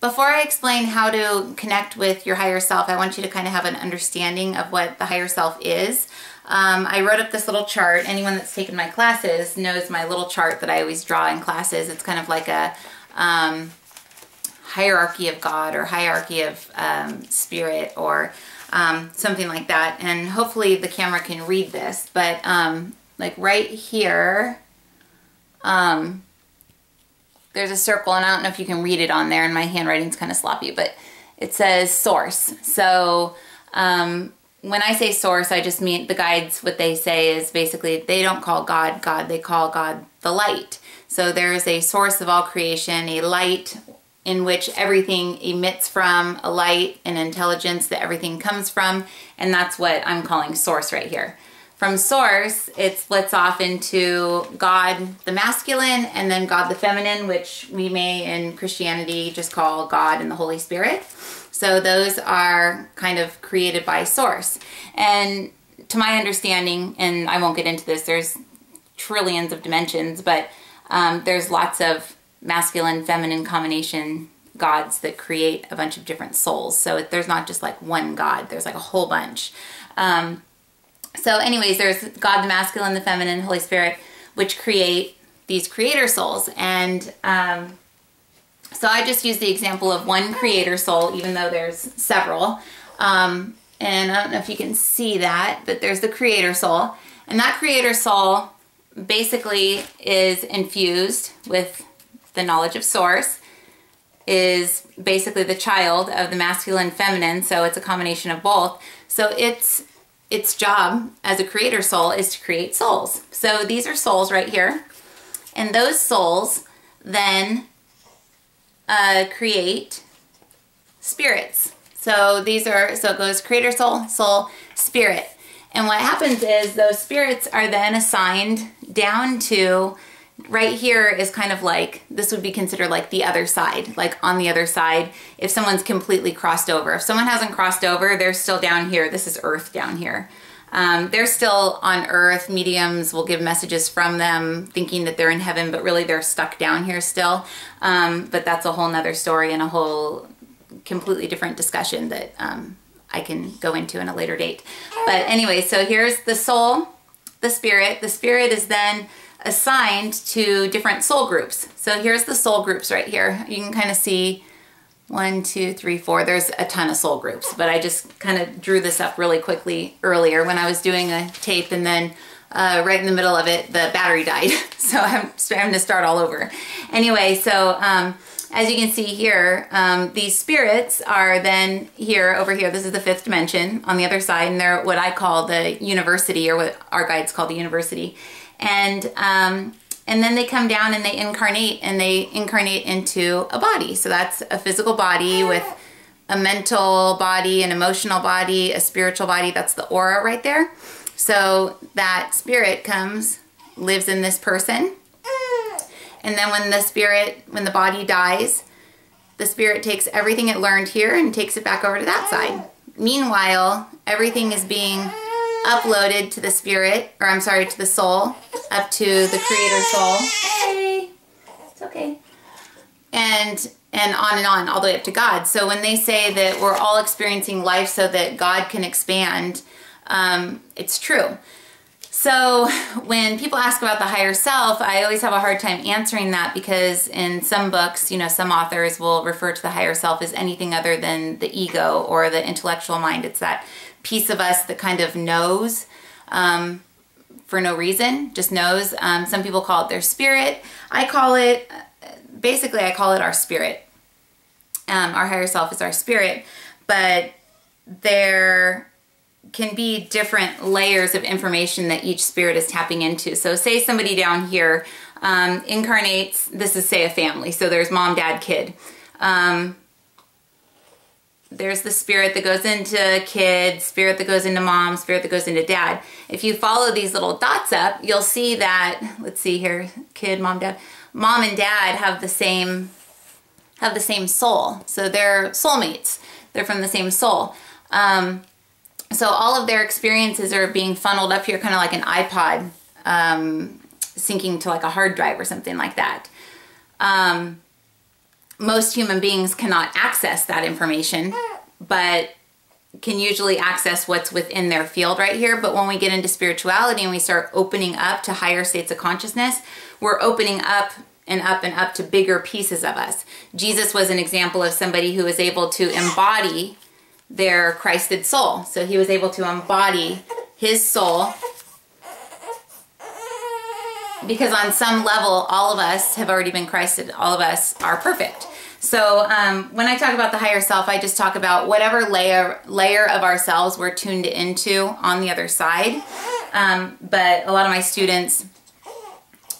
before I explain how to connect with your higher self, I want you to kind of have an understanding of what the higher self is. Um, I wrote up this little chart. Anyone that's taken my classes knows my little chart that I always draw in classes. It's kind of like a um, hierarchy of God or hierarchy of um, spirit or um, something like that. And hopefully the camera can read this. But um, like right here, um, there's a circle and I don't know if you can read it on there and my handwriting's kind of sloppy, but it says source. So um, when I say source, I just mean the guides, what they say is basically they don't call God God, they call God the light. So there is a source of all creation, a light in which everything emits from, a light, an intelligence that everything comes from, and that's what I'm calling source right here. From source, it splits off into God the masculine and then God the feminine, which we may in Christianity just call God and the Holy Spirit. So those are kind of created by source. And to my understanding, and I won't get into this, there's trillions of dimensions, but um, there's lots of masculine, feminine combination gods that create a bunch of different souls. So there's not just like one God, there's like a whole bunch. Um, so anyways, there's God, the masculine, the feminine, Holy Spirit, which create these creator souls. And um, so I just use the example of one creator soul, even though there's several. Um, and I don't know if you can see that, but there's the creator soul. And that creator soul basically is infused with the knowledge of source, is basically the child of the masculine feminine, so it's a combination of both. So it's its job as a creator soul is to create souls. So these are souls right here. And those souls then uh, create spirits. So these are, so it goes creator soul, soul, spirit. And what happens is those spirits are then assigned down to right here is kind of like this would be considered like the other side like on the other side if someone's completely crossed over. If someone hasn't crossed over they're still down here. This is earth down here. Um, they're still on earth. Mediums will give messages from them thinking that they're in heaven but really they're stuck down here still. Um, but that's a whole nother story and a whole completely different discussion that um, I can go into in a later date. But anyway so here's the soul the spirit. The spirit is then assigned to different soul groups. So here's the soul groups right here. You can kind of see one, two, three, four. There's a ton of soul groups, but I just kind of drew this up really quickly earlier when I was doing a tape and then uh, right in the middle of it, the battery died. so I'm having to start all over. Anyway, so um, as you can see here, um, these spirits are then here, over here, this is the fifth dimension on the other side, and they're what I call the university, or what our guides call the university and um, and then they come down and they incarnate and they incarnate into a body. So that's a physical body with a mental body, an emotional body, a spiritual body. That's the aura right there. So that spirit comes, lives in this person. And then when the spirit, when the body dies, the spirit takes everything it learned here and takes it back over to that side. Meanwhile, everything is being uploaded to the spirit, or I'm sorry, to the soul, up to the creator soul. Hey, it's okay. And and on and on, all the way up to God. So when they say that we're all experiencing life so that God can expand, um, it's true. So when people ask about the higher self, I always have a hard time answering that because in some books, you know, some authors will refer to the higher self as anything other than the ego or the intellectual mind. It's that piece of us that kind of knows um, for no reason, just knows. Um, some people call it their spirit. I call it, basically I call it our spirit. Um, our higher self is our spirit, but there can be different layers of information that each spirit is tapping into. So say somebody down here um, incarnates, this is say a family, so there's mom, dad, kid. Um, there's the spirit that goes into kid, spirit that goes into mom, spirit that goes into dad. If you follow these little dots up, you'll see that, let's see here, kid, mom, dad, mom and dad have the same have the same soul. So they're soulmates. They're from the same soul. Um, so all of their experiences are being funneled up here, kind of like an iPod um, syncing to like a hard drive or something like that. Um, most human beings cannot access that information, but can usually access what's within their field right here. But when we get into spirituality and we start opening up to higher states of consciousness, we're opening up and up and up to bigger pieces of us. Jesus was an example of somebody who was able to embody their Christed soul. So he was able to embody his soul because on some level, all of us have already been Christed. All of us are perfect. So um, when I talk about the higher self, I just talk about whatever layer layer of ourselves we're tuned into on the other side. Um, but a lot of my students,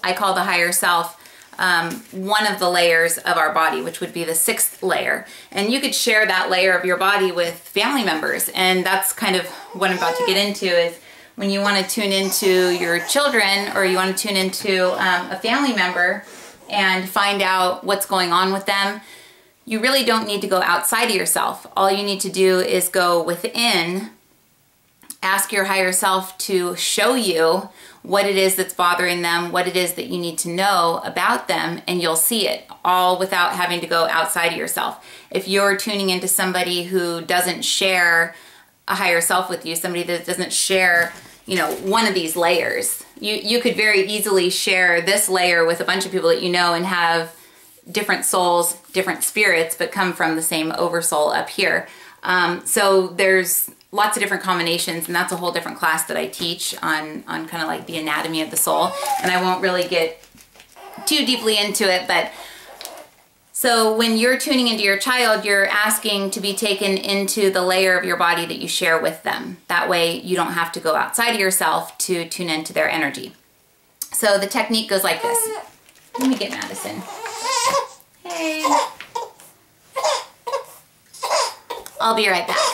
I call the higher self um, one of the layers of our body, which would be the sixth layer. And you could share that layer of your body with family members. And that's kind of what I'm about to get into is when you want to tune into your children or you want to tune into um, a family member and find out what's going on with them, you really don't need to go outside of yourself. All you need to do is go within, ask your higher self to show you what it is that's bothering them, what it is that you need to know about them, and you'll see it all without having to go outside of yourself. If you're tuning into somebody who doesn't share a higher self with you, somebody that doesn't share, you know, one of these layers, you, you could very easily share this layer with a bunch of people that you know and have different souls, different spirits, but come from the same oversoul up here. Um, so there's lots of different combinations and that's a whole different class that I teach on, on kind of like the anatomy of the soul. And I won't really get too deeply into it, but so when you're tuning into your child, you're asking to be taken into the layer of your body that you share with them. That way you don't have to go outside of yourself to tune into their energy. So the technique goes like this. Let me get Madison. Hey. I'll be right back.